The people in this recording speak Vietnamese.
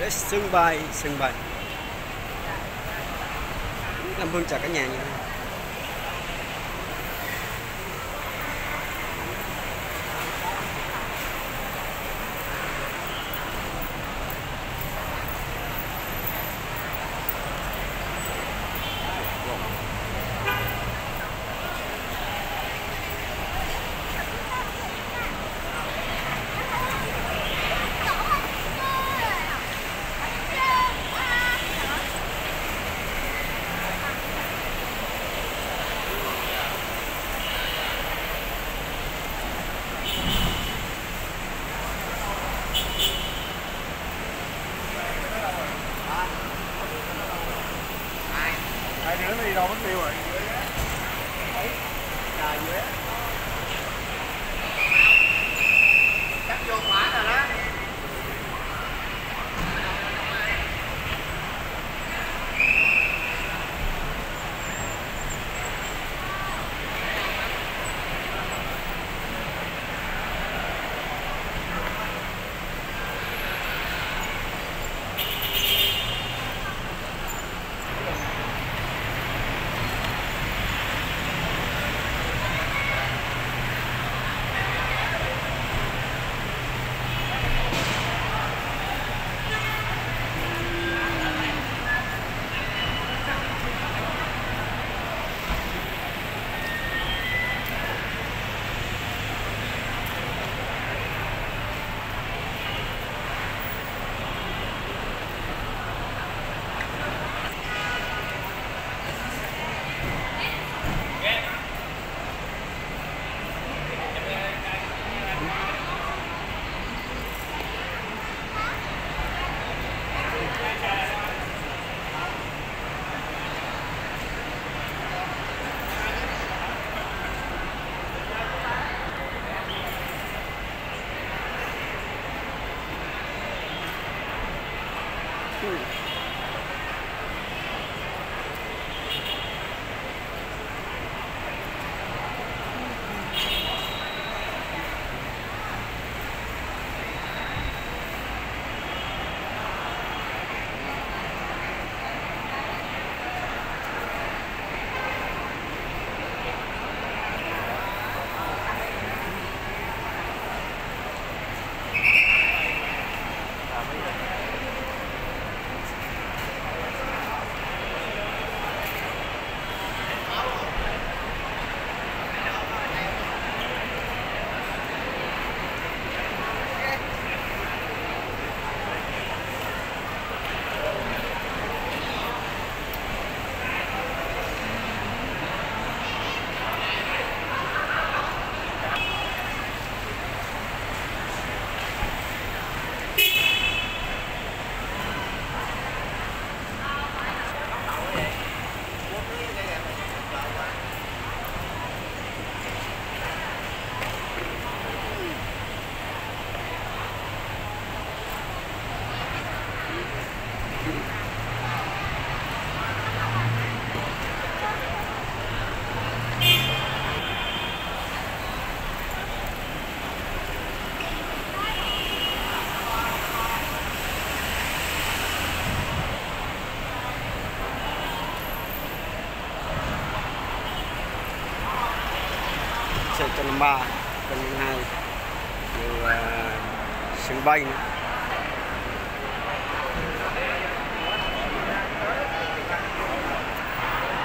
Đến sân bay sân bay. Làm Phương chào cả nhà nha 现在让我们 đâu. three. 103, 102 rồi à, sân bay nữa.